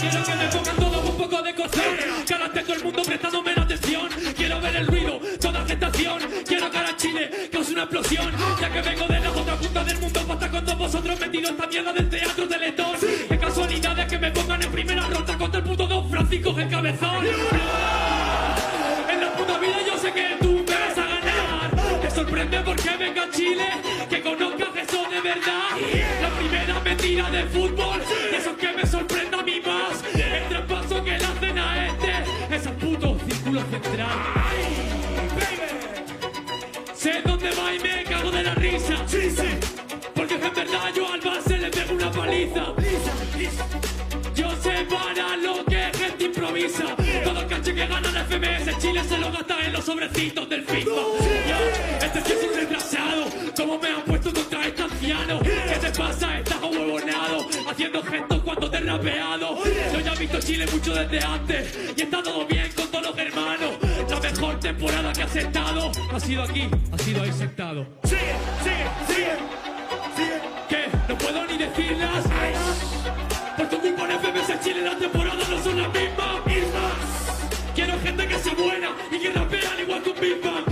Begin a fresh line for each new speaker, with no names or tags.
Quiero que me pongan todos un poco de cosón. Que ahora tengo el mundo prestándome la atención. Quiero ver el ruido, toda agitación. Quiero que ahora Chile cause una explosión. Ya que vengo de la otra punta del mundo estar con todos vosotros metidos esta mierda del teatro teletón. Qué casualidad es que me pongan en primera ronda contra el puto Don Francisco el cabezón. En la puta vida yo sé que tú me vas a ganar. Me sorprende porque venga a Chile, que conozcas eso de verdad. La primera mentira de fútbol, central. Sé dónde va y me cago de la risa. Porque en verdad yo al base le pego una paliza. Yo sé para lo que gente improvisa. Todo el caché que gana la FMS Chile se lo gasta en los sobrecitos del FIFA. Ya, Este sí es un retrasado. ¿Cómo me han puesto contra este anciano? ¿Qué te pasa? Estás huevonado. Haciendo gestos cuando te he rapeado. Yo ya he visto Chile mucho desde antes. Y está todo bien con. La temporada que has estado ha sido aquí, ha sido ahí sentado.
Sigue, sigue, sigue. Sigue.
¿Qué? No puedo ni decirlas. Por tu culpa en FMS Chile las temporadas no son las mismas. Quiero gente que sea buena y que rapea al igual que un Big Bang.